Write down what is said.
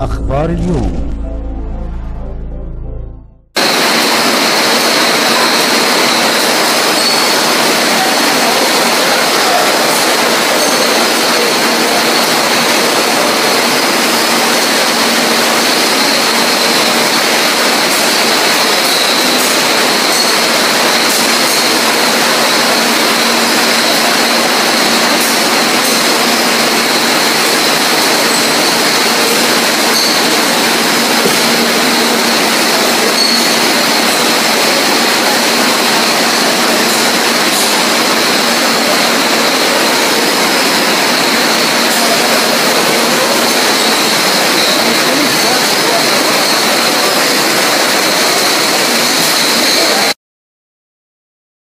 أخبار اليوم.